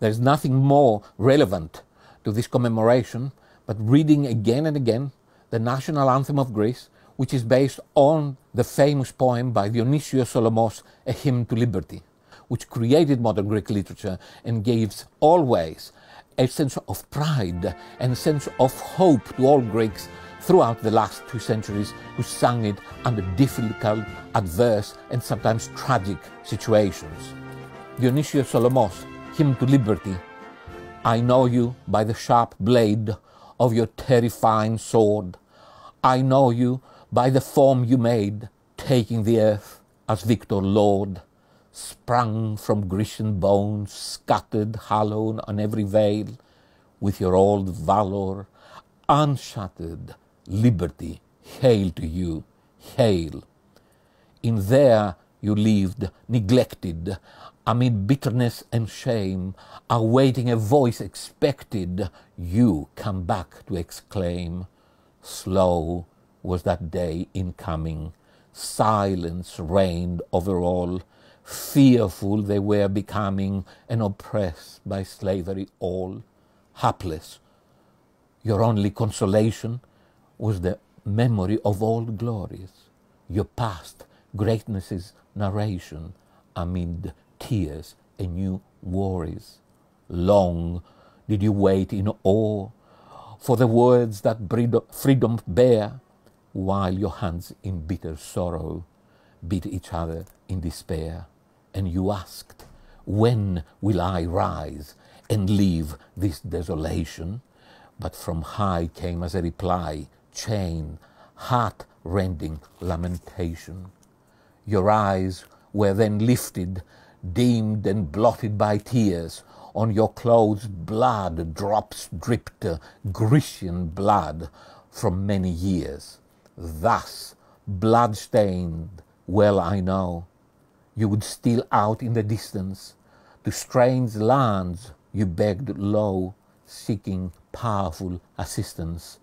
There's nothing more relevant to this commemoration but reading again and again the national anthem of Greece, which is based on the famous poem by Dionysios Solomos, A Hymn to Liberty, which created modern Greek literature and gives always a sense of pride and a sense of hope to all Greeks throughout the last two centuries who sang it under difficult, adverse, and sometimes tragic situations. Dionysios Solomos, Hymn to Liberty. I know you by the sharp blade of your terrifying sword. I know you by the form you made, taking the earth as victor lord, sprung from Grecian bones, scattered, hallowed on every vale, with your old valor, unshattered liberty, hail to you, hail. In there you lived, neglected, amid bitterness and shame, awaiting a voice expected, you come back to exclaim. Slow was that day in coming, silence reigned over all, fearful they were becoming, and oppressed by slavery all, hapless. Your only consolation was the memory of old glories, your past greatnesses narration amid tears and new worries. Long did you wait in awe for the words that freedom bear, while your hands in bitter sorrow beat each other in despair. And you asked, When will I rise and leave this desolation? But from high came as a reply, chain, heart rending lamentation. Your eyes were then lifted, dimmed and blotted by tears. On your clothes, blood drops dripped, Grecian blood from many years. Thus, blood stained, well I know, you would steal out in the distance. To strange lands you begged low, seeking powerful assistance.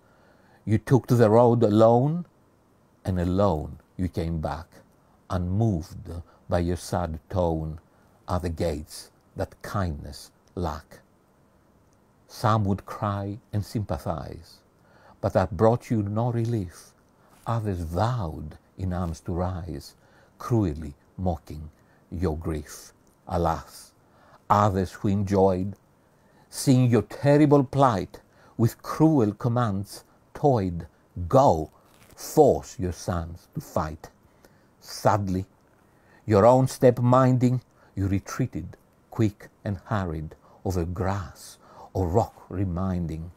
You took to the road alone, and alone you came back, unmoved by your sad tone are the gates that kindness lack. Some would cry and sympathize, but that brought you no relief. Others vowed in arms to rise, cruelly mocking your grief. Alas, others who enjoyed seeing your terrible plight with cruel commands toyed, go, force your sons to fight. Sadly, your own step minding, you retreated, quick and hurried, over grass or rock, reminding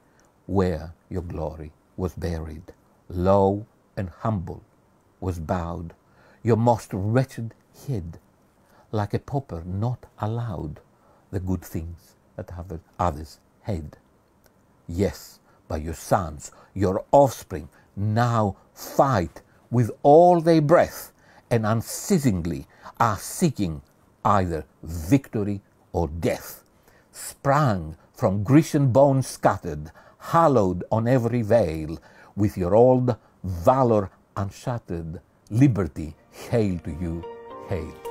where your glory was buried. Low and humble was bowed, your most wretched head, like a pauper not allowed the good things that others had. Yes, by your sons, your offspring, now fight with all their breath and unceasingly are seeking either victory or death. Sprang from Grecian bones scattered, hallowed on every vale, with your old valor unshattered, liberty, hail to you, hail.